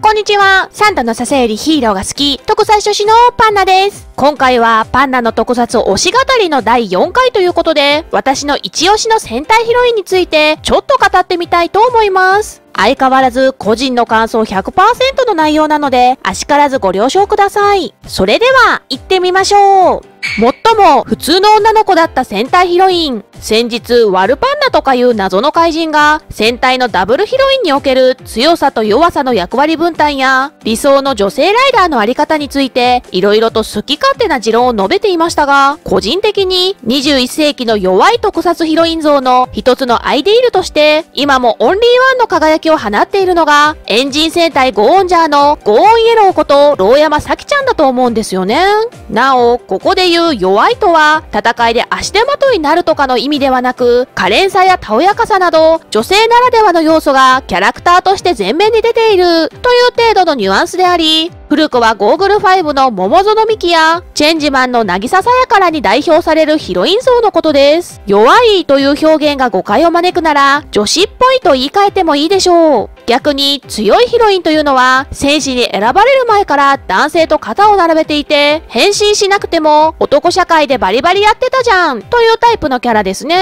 こんにちは。サンタのささよりヒーローが好き、特撮女子のパンナです。今回はパンナの特撮推し語りの第4回ということで、私の一押しの戦隊ヒロインについてちょっと語ってみたいと思います。相変わらず個人の感想100%の内容なので、あしからずご了承ください。それでは、行ってみましょう。最も普通の女の子だった戦隊ヒロイン。先日、ワルパンナとかいう謎の怪人が、戦隊のダブルヒロインにおける強さと弱さの役割分担や、理想の女性ライダーのあり方について、色々と好き勝手な持論を述べていましたが、個人的に21世紀の弱い特撮ヒロイン像の一つのアイディールとして、今もオンリーワンの輝きを放っているのが、エンジン戦隊ゴーンジャーのゴーンイエローこと、ローヤマサキちゃんだと思うんですよね。なお、ここで言う弱いとは、戦いで足手まといになるとかの意味ではなく、可憐さやたおやかさなど、女性ならではの要素がキャラクターとして前面に出ているという程度のニュアンスであり、古くはゴーグル5の桃園美希や、チェンジマンの渚さやからに代表されるヒロイン像のことです。弱いという表現が誤解を招くなら、女子っぽいと言い換えてもいいでしょう。逆に強いヒロインというのは、戦士に選ばれる前から男性と肩を並べていて、変身しなくても男社会でバリバリやってたじゃんというタイプのキャラですね。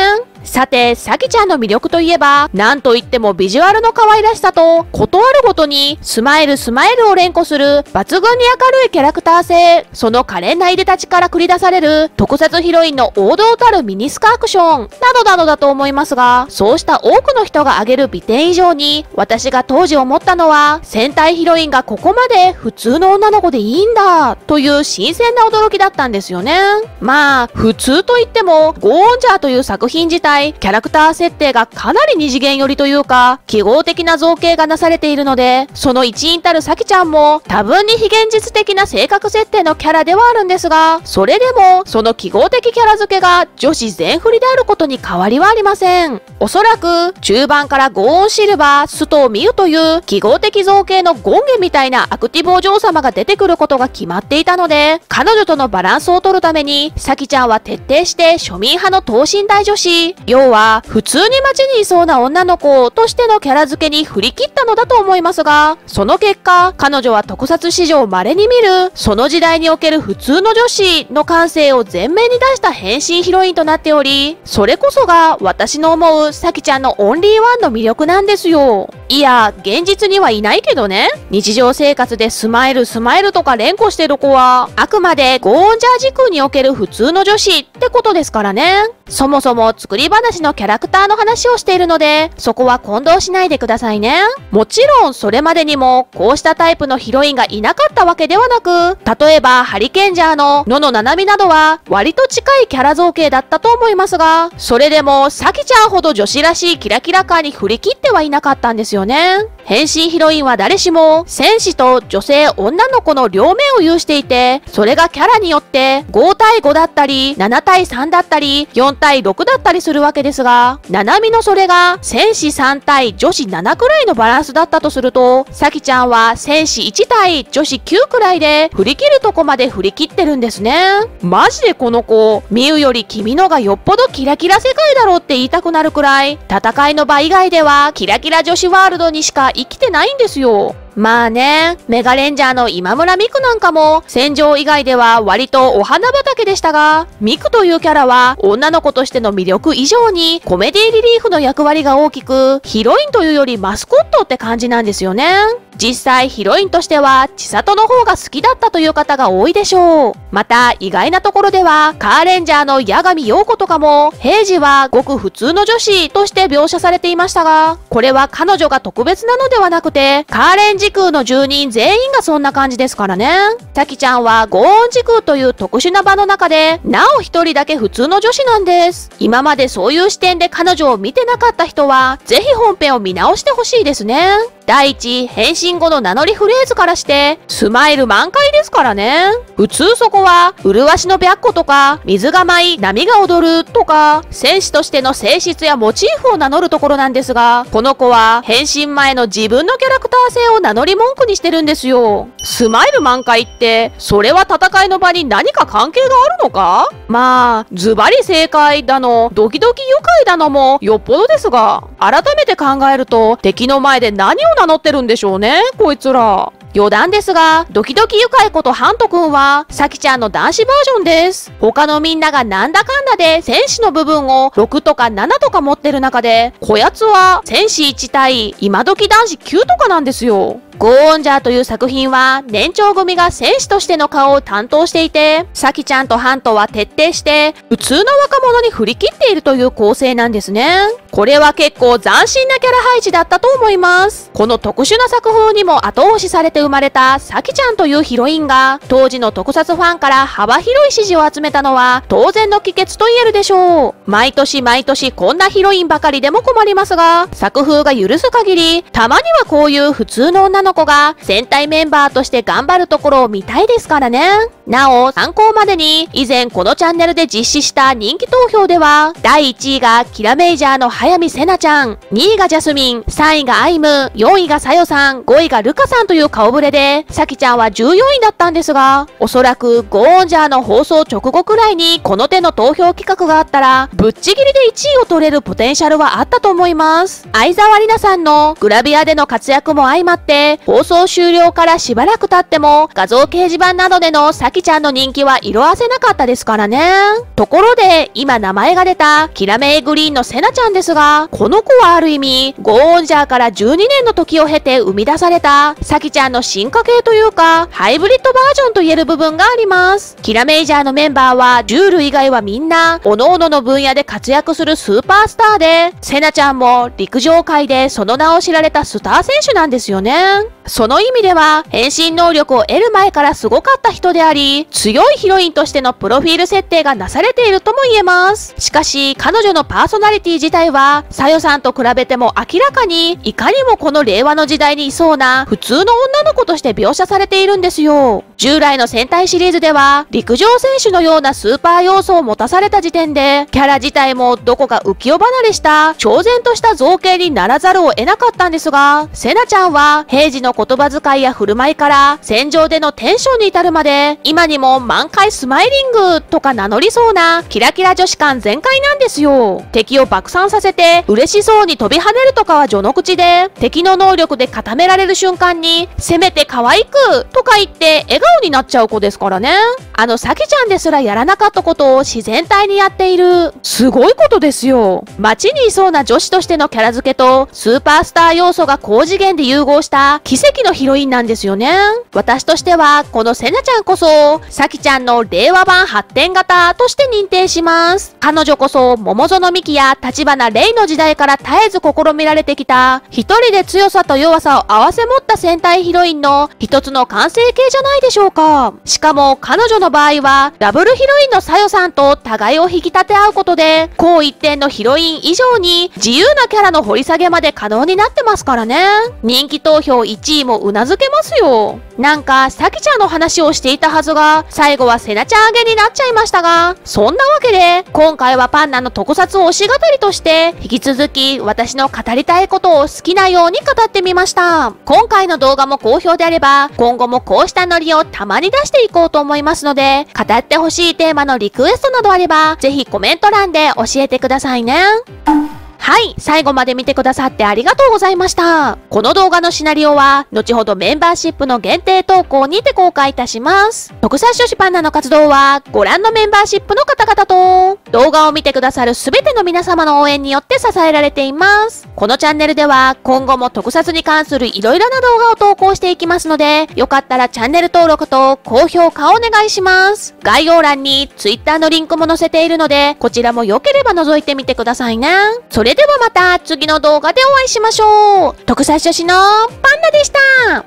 さて、さきちゃんの魅力といえば、なんといってもビジュアルの可愛らしさと、ことあるごとに、スマイルスマイルを連呼する、抜群に明るいキャラクター性、その可憐ないでたちから繰り出される、特撮ヒロインの王道たるミニスカアクション、などなどだと思いますが、そうした多くの人が挙げる美点以上に、私が当時思ったのは、戦隊ヒロインがここまで普通の女の子でいいんだ、という新鮮な驚きだったんですよね。まあ、普通といっても、ゴーンジャーという作品自体キャラクター設定がかなり二次元寄りというか、記号的な造形がなされているので、その一員たるさきちゃんも、多分に非現実的な性格設定のキャラではあるんですが、それでも、その記号的キャラ付けが女子全振りであることに変わりはありません。おそらく、中盤からゴーンシルバー、ストーミユという記号的造形のゴンゲみたいなアクティブお嬢様が出てくることが決まっていたので、彼女とのバランスを取るために、さきちゃんは徹底して庶民派の等身大女子、要は、普通に街にいそうな女の子としてのキャラ付けに振り切ったのだと思いますが、その結果、彼女は特撮史上稀に見る、その時代における普通の女子の感性を前面に出した変身ヒロインとなっており、それこそが私の思うさきちゃんのオンリーワンの魅力なんですよ。いや、現実にはいないけどね。日常生活でスマイルスマイルとか連呼してる子は、あくまでゴーンジャー時空における普通の女子ってことですからね。そもそも作り話のキャラクターの話をしているので、そこは混同しないでくださいね。もちろんそれまでにもこうしたタイプのヒロインがいなかったわけではなく、例えばハリケンジャーの野々七海などは割と近いキャラ造形だったと思いますが、それでもサキちゃんほど女子らしいキラキラ感に振り切ってはいなかったんですよね。変身ヒロインは誰しも戦士と女性女の子の両面を有していて、それがキャラによって5対5だったり、7対3だったり、4対6だったりするわけですが、七海のそれが戦士3対女子7くらいのバランスだったとすると、さきちゃんは戦士1対女子9くらいで振り切るとこまで振り切ってるんですね。マジでこの子、ミウより君のがよっぽどキラキラ世界だろうって言いたくなるくらい、戦いの場以外ではキラキラ女子ワールドにしか生きてないんですよ。まあね、メガレンジャーの今村美久なんかも、戦場以外では割とお花畑でしたが、ミクというキャラは女の子としての魅力以上にコメディリリーフの役割が大きく、ヒロインというよりマスコットって感じなんですよね。実際ヒロインとしては千里の方が好きだったという方が多いでしょう。また意外なところではカーレンジャーの八神陽子とかも平時はごく普通の女子として描写されていましたが、これは彼女が特別なのではなくてカーレンジ時空の住人全員がそんな感じですからね。タキちゃんはゴーン時空という特殊な場の中でなお一人だけ普通の女子なんです。今までそういう視点で彼女を見てなかった人はぜひ本編を見直してほしいですね。第一、変身後の名乗りフレーズからして、スマイル満開ですからね。普通そこは、麗しの白虎とか、水が舞い、波が踊るとか、戦士としての性質やモチーフを名乗るところなんですが、この子は変身前の自分のキャラクター性を名乗り文句にしてるんですよ。スマイル満開って、それは戦いの場に何か関係があるのか？まあ、ズバリ正解だの、ドキドキ愉快だのもよっぽどですが、改めて考えると敵の前で何を名乗ってるんでしょうね、こいつら。余談ですが、ドキドキ愉快ことハントくんは、さきちゃんの男子バージョンです。他のみんながなんだかんだで戦士の部分を6とか7とか持ってる中で、こやつは戦士1対今時男子9とかなんですよ。ゴーオンジャーという作品は年長組が戦士としての顔を担当していて、サキちゃんとハントは徹底して普通の若者に振り切っているという構成なんですね。これは結構斬新なキャラ配置だったと思います。この特殊な作風にも後押しされて生まれたサキちゃんというヒロインが当時の特撮ファンから幅広い支持を集めたのは当然の帰結と言えるでしょう。毎年毎年こんなヒロインばかりでも困りますが、作風が許す限り、たまにはこういう普通の女のの子が戦隊メンバーとして頑張るところを見たいですからね。なお、参考までに、以前このチャンネルで実施した人気投票では、第1位がキラメイジャーの早見せなちゃん、2位がジャスミン、3位がアイム、4位がさよさん、5位がルカさんという顔ぶれで、さきちゃんは14位だったんですが、おそらくゴーンジャーの放送直後くらいにこの手の投票企画があったら、ぶっちぎりで1位を取れるポテンシャルはあったと思います。相沢里奈さんのグラビアでの活躍も相まって、放送終了からしばらく経っても、画像掲示板などでのさきちゃんの人気は色あせなかったですからね。ところで、今名前が出た、キラメイグリーンのセナちゃんですですが、この子はある意味、ゴーオンジャーから12年の時を経て生み出された、さきちゃんの進化系というか、ハイブリッドバージョンと言える部分があります。キラメイジャーのメンバーは、ジュール以外はみんな、各々の分野で活躍するスーパースターで、セナちゃんも陸上界でその名を知られたスター選手なんですよね。その意味では、変身能力を得る前からすごかった人であり、強いヒロインとしてのプロフィール設定がなされているとも言えます。しかし、彼女のパーソナリティ自体は、はさよさんと比べても明らかに、いかにもこの令和の時代にいそうな、普通の女の子として描写されているんですよ。従来の戦隊シリーズでは、陸上選手のようなスーパー要素を持たされた時点で、キャラ自体もどこか浮世離れした、超然とした造形にならざるを得なかったんですが、セナちゃんは、平時の言葉遣いや振る舞いから、戦場でのテンションに至るまで、今にも満開スマイリングとか名乗りそうな、キラキラ女子感全開なんですよ。敵を爆散させて、嬉しそうに飛び跳ねるとかは序の口で、敵の能力で固められる瞬間に、せめて可愛くとか言って笑顔になっちゃう子ですからね。あの、サキちゃんですらやらなかったことを自然体にやっている。すごいことですよ。街にいそうな女子としてのキャラ付けと、スーパースター要素が高次元で融合した奇跡のヒロインなんですよね。私としては、このセナちゃんこそ、サキちゃんの令和版発展型として認定します。彼女こそ、桃園美希や立花玲の時代から絶えず試みられてきた、一人で強さと弱さを合わせ持った戦隊ヒロインの一つの完成形じゃないでしょうか。しかも、彼女の場合は、ダブルヒロインのさよさんと互いを引き立て合うことで、高一点のヒロイン以上に、自由なキャラの掘り下げまで可能になってますからね。人気投票1位も頷けますよ。なんか、さきちゃんの話をしていたはずが、最後はセナちゃん上げになっちゃいましたが、そんなわけで、今回はパンナの特撮推し語りとして、引き続き私の語りたいことを好きなように語ってみました。今回の動画も好評であれば、今後もこうしたノリをたまに出していこうと思いますので、語ってほしいテーマのリクエストなどあれば、ぜひコメント欄で教えてくださいね。はい、最後まで見てくださってありがとうございました。この動画のシナリオは、後ほどメンバーシップの限定投稿にて公開いたします。特撮女子パンダの活動は、ご覧のメンバーシップの方々と、動画を見てくださるすべての皆様の応援によって支えられています。このチャンネルでは、今後も特撮に関するいろいろな動画を投稿していきますので、よかったらチャンネル登録と高評価をお願いします。概要欄に Twitter のリンクも載せているので、こちらも良ければ覗いてみてくださいね。それそれではまた次の動画でお会いしましょう。特撮女子のパンダでした。